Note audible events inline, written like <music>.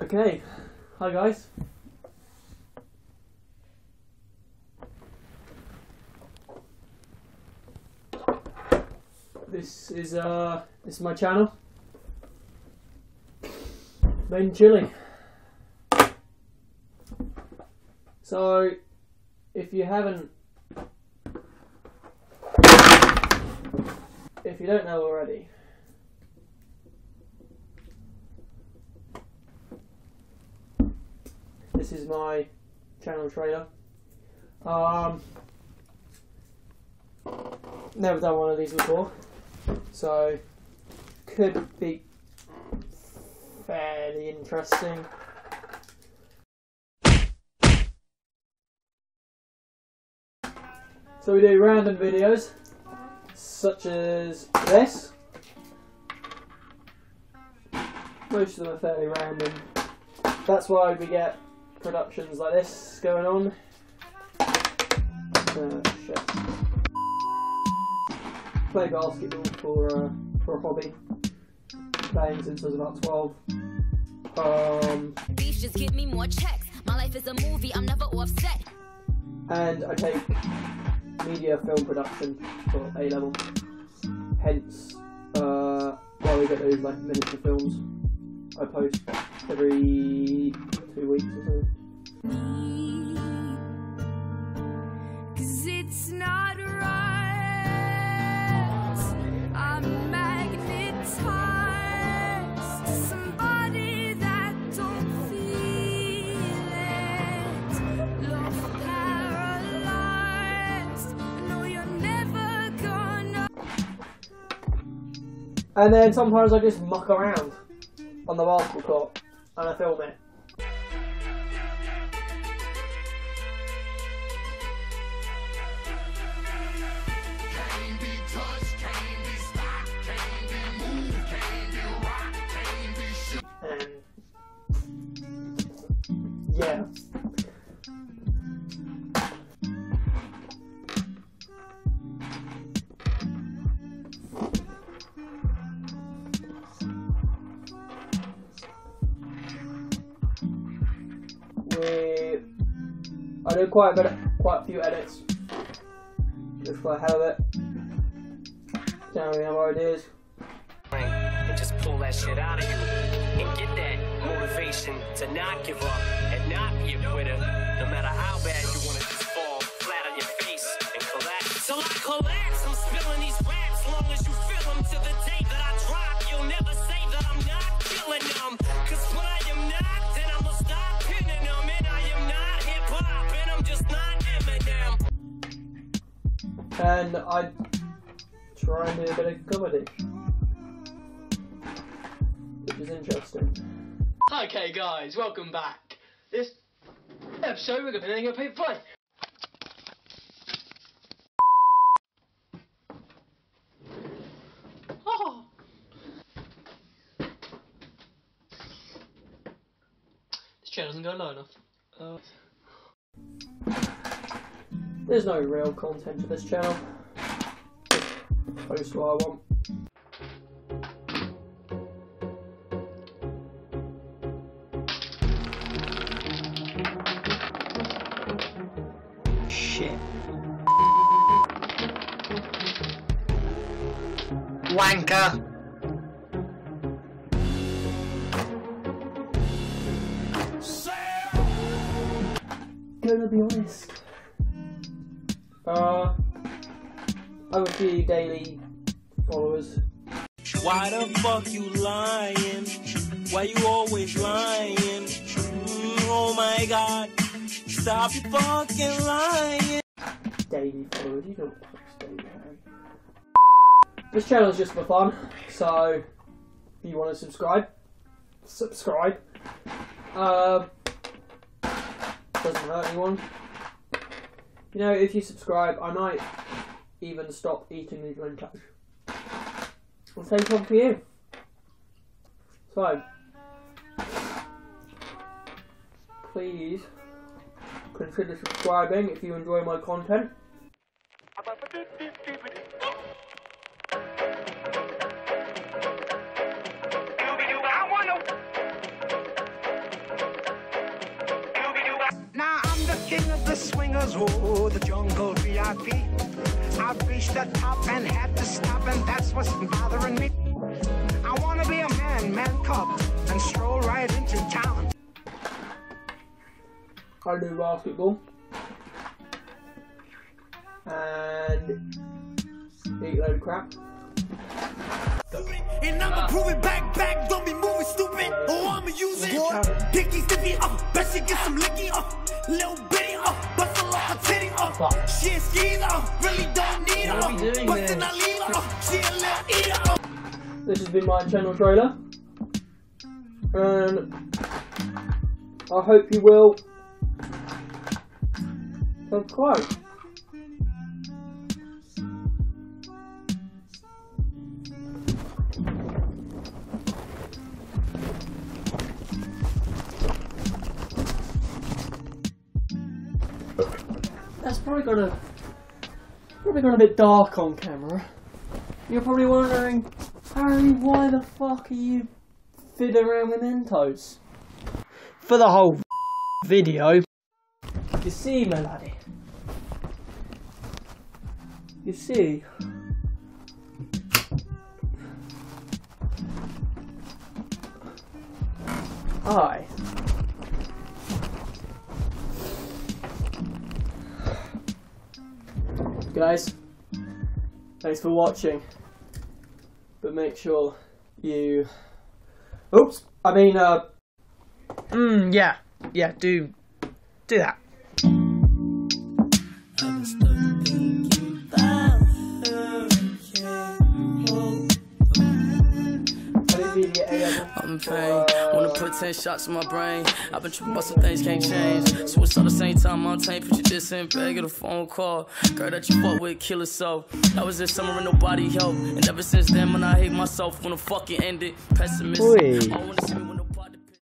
Okay, hi guys. This is uh this is my channel. Made in Chile. So if you haven't if you don't know already, this is my channel trailer. Um, never done one of these before, so could be fairly interesting. So we do random videos, such as this. Most of them are fairly random. That's why we get productions like this going on. Uh, shit. Play basketball for uh, for a hobby. Playing since I was about twelve. Um, Beef just give me more checks. My life is a movie, I'm never offset. and I take media film production for A level. Hence, uh, why we get those like miniature films. I post every two weeks or so. Cause it's not right. I'm magnetized to somebody that don't feel it. Love paralyzed. I you're never gonna. And then sometimes I just muck around on the basketball court and I film it. Yeah. I did quite a bit, quite a few edits, just for the hell of it. Don't really and just pull that shit out of you motivation to not give up and not be a quitter. No matter how bad you want to just fall flat on your face and collapse. So I collapse I'm spilling these raps long as you feel them to the day that I drop you'll never say that I'm not killing them cause when I am not then I'ma stop pinning them and I am not hip-hop and I'm just not Eminem. And I try and a bit of comedy, which is interesting. Okay, guys, welcome back. This episode, we're going to be doing a paper play. Oh. This chair doesn't go low enough. Uh, There's no real content to this channel. Post what I want. Wanker Gonna be honest. Uh, I have a few daily followers. Why the fuck you lying? Why you always lying? Mm, oh my god. Stop you fucking lying. daily followers. You don't post daily, Harry. This channel is just for fun, so if you want to subscribe, subscribe. Uh, doesn't hurt anyone. You know, if you subscribe, I might even stop eating these Mentos. I'll take one for you. So, please consider subscribing if you enjoy my content. To the jungle VIP. I've reached the top and had to stop, and that's what's bothering me. I wanna be a man, man cub, and stroll right into town. I do basketball. And eat a load of crap. And I'ma prove it back, back, don't be moving stupid. Oh, I'ma use it. Dicky stiffy, uh, bet she get some licky, uh, little bitty, Fuck. she a skeezer, really don't need her, What are we doing bustin' there? a leader, she a little eater. This has been my channel trailer. And I hope you will subscribe. Probably gonna probably gone a bit dark on camera. You're probably wondering, Harry, why the fuck are you fiddling around with Mentos? For the whole <laughs> video, you see, my laddie. You see. I. Guys, thanks for watching. But make sure you. Oops! I mean, uh. Mm, yeah. Yeah, do. Do that. I'm pain. Wanna put 10 shots in my brain. I've been tripping about some things can't change. So it's all the same time, Montaigne. Put your diss in bag, get a phone call. Girl that you fuck with, kill so. That was this summer and nobody helped. And ever since then, man, I hate myself when the fucking ended. Pessimist. Oi. I wanna see me when